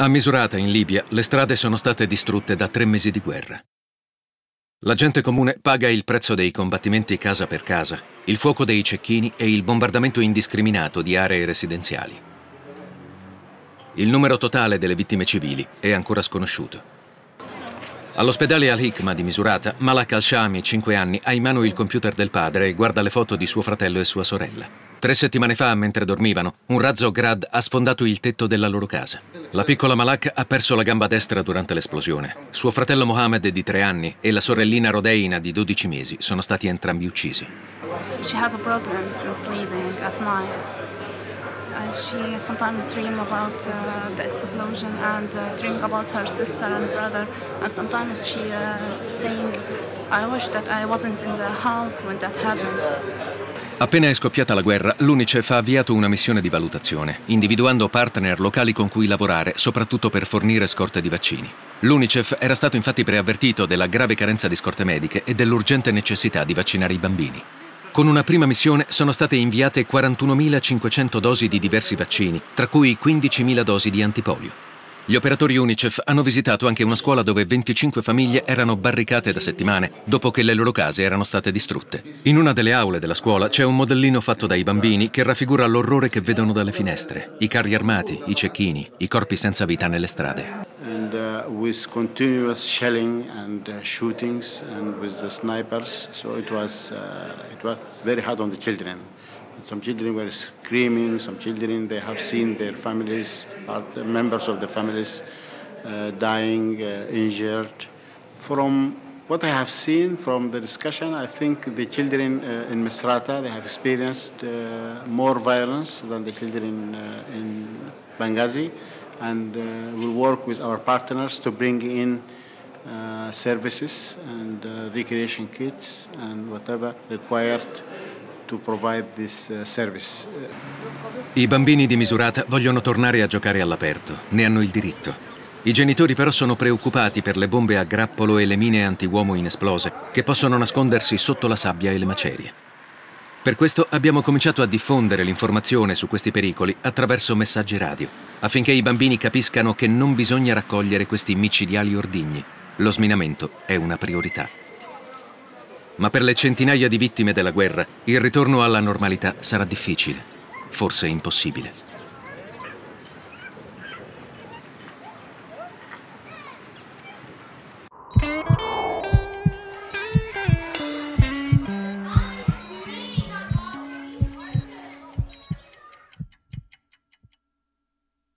A Misurata, in Libia, le strade sono state distrutte da tre mesi di guerra. La gente comune paga il prezzo dei combattimenti casa per casa, il fuoco dei cecchini e il bombardamento indiscriminato di aree residenziali. Il numero totale delle vittime civili è ancora sconosciuto. All'ospedale Al-Hikma di Misurata, Malak al-Shami, 5 anni, ha in mano il computer del padre e guarda le foto di suo fratello e sua sorella. Tre settimane fa, mentre dormivano, un razzo Grad ha sfondato il tetto della loro casa. La piccola Malak ha perso la gamba destra durante l'esplosione. Suo fratello Mohamed di tre anni e la sorellina Rodeina di 12 mesi sono stati entrambi uccisi. She have problems in sleeping at night. And she sometimes dream about uh, the explosion and uh, dream about her sister and brother. And sometimes she uh, saying, I wish that I wasn't in the house when that happened. Appena è scoppiata la guerra, l'UNICEF ha avviato una missione di valutazione, individuando partner locali con cui lavorare, soprattutto per fornire scorte di vaccini. L'UNICEF era stato infatti preavvertito della grave carenza di scorte mediche e dell'urgente necessità di vaccinare i bambini. Con una prima missione sono state inviate 41.500 dosi di diversi vaccini, tra cui 15.000 dosi di antipolio. Gli operatori UNICEF hanno visitato anche una scuola dove 25 famiglie erano barricate da settimane dopo che le loro case erano state distrutte. In una delle aule della scuola c'è un modellino fatto dai bambini che raffigura l'orrore che vedono dalle finestre, i carri armati, i cecchini, i corpi senza vita nelle strade. And uh, with continuous shelling and uh, snipers, so it was uh, it was very hard. Some children were screaming, some children, they have seen their families, members of the families uh, dying, uh, injured. From what I have seen from the discussion, I think the children uh, in Misrata, they have experienced uh, more violence than the children uh, in Benghazi, and uh, we'll work with our partners to bring in services and recreation kits and whatever required I bambini di Misurata vogliono tornare a giocare all'aperto, ne hanno il diritto. I genitori però sono preoccupati per le bombe a grappolo e le mine antiuomo inesplose che possono nascondersi sotto la sabbia e le macerie. Per questo abbiamo cominciato a diffondere l'informazione su questi pericoli attraverso messaggi radio, affinché i bambini capiscano che non bisogna raccogliere questi micidiali ordigni. Lo sminamento è una priorità ma per le centinaia di vittime della guerra il ritorno alla normalità sarà difficile, forse impossibile.